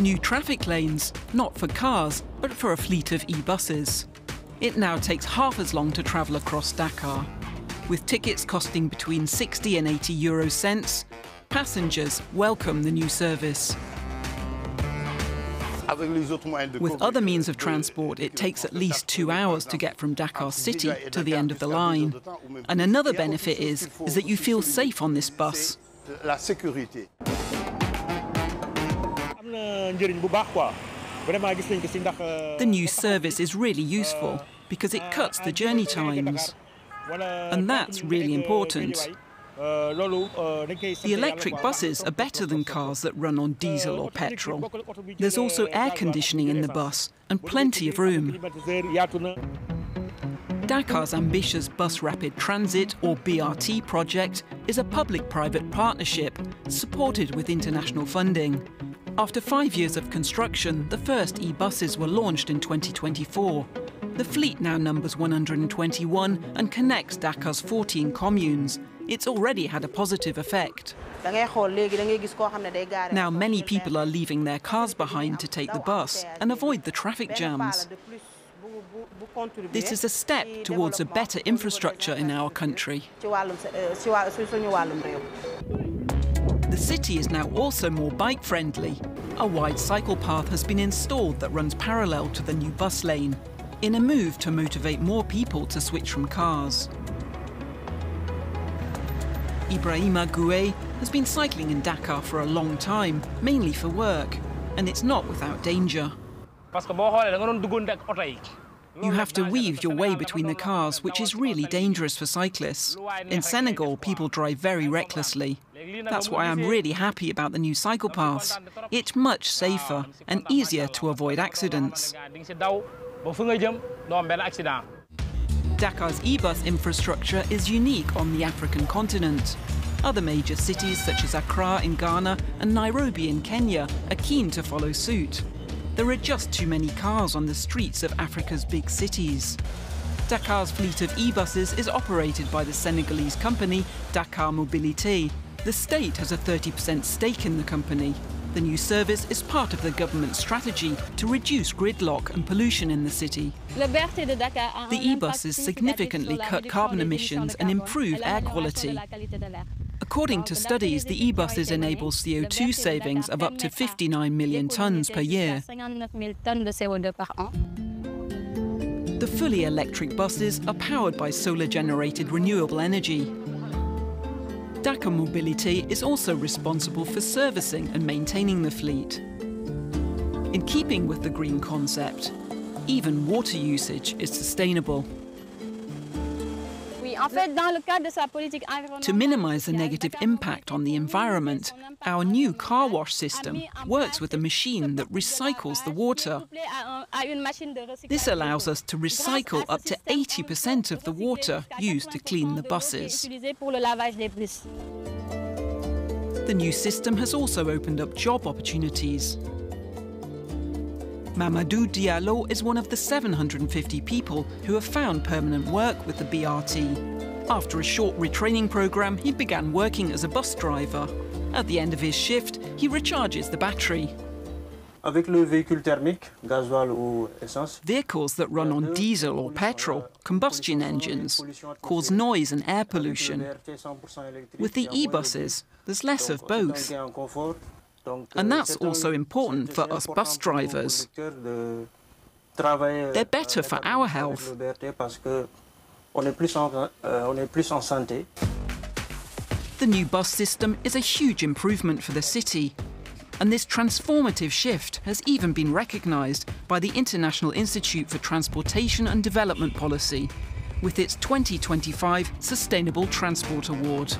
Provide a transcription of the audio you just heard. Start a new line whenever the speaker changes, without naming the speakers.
New traffic lanes, not for cars, but for a fleet of e-buses. It now takes half as long to travel across Dakar. With tickets costing between 60 and 80 euro cents, passengers welcome the new service. With other means of transport, it takes at least two hours to get from Dakar city to the end of the line. And another benefit is, is that you feel safe on this bus. The new service is really useful because it cuts the journey times. And that's really important. The electric buses are better than cars that run on diesel or petrol. There's also air conditioning in the bus and plenty of room. Dakar's ambitious Bus Rapid Transit, or BRT, project is a public-private partnership supported with international funding. After five years of construction, the first e-buses were launched in 2024. The fleet now numbers 121 and connects Dakar's 14 communes. It's already had a positive effect. Now many people are leaving their cars behind to take the bus and avoid the traffic jams. This is a step towards a better infrastructure in our country. The city is now also more bike-friendly. A wide cycle path has been installed that runs parallel to the new bus lane, in a move to motivate more people to switch from cars. Ibrahima Gouet has been cycling in Dakar for a long time, mainly for work, and it's not without danger. You have to weave your way between the cars, which is really dangerous for cyclists. In Senegal, people drive very recklessly. That's why I'm really happy about the new cycle paths. It's much safer and easier to avoid accidents. Dakar's e-bus infrastructure is unique on the African continent. Other major cities such as Accra in Ghana and Nairobi in Kenya are keen to follow suit. There are just too many cars on the streets of Africa's big cities. Dakar's fleet of e-buses is operated by the Senegalese company Dakar Mobilité. The state has a 30% stake in the company. The new service is part of the government's strategy to reduce gridlock and pollution in the city. The e-buses significantly cut carbon emissions and improve air quality. According to studies, the e-buses enable CO2 savings of up to 59 million tonnes per year. The fully electric buses are powered by solar-generated renewable energy. Dakar Mobility is also responsible for servicing and maintaining the fleet. In keeping with the green concept, even water usage is sustainable. To minimise the negative impact on the environment, our new car wash system works with a machine that recycles the water. This allows us to recycle up to 80% of the water used to clean the buses. The new system has also opened up job opportunities. Mamadou Diallo is one of the 750 people who have found permanent work with the BRT. After a short retraining programme, he began working as a bus driver. At the end of his shift, he recharges the battery. Vehicles that run on diesel or petrol, combustion engines, cause noise and air pollution. With the e-buses, there's less of both. And that's also important for us bus drivers. They're better for our health. The new bus system is a huge improvement for the city. And this transformative shift has even been recognised by the International Institute for Transportation and Development Policy with its 2025 Sustainable Transport Award.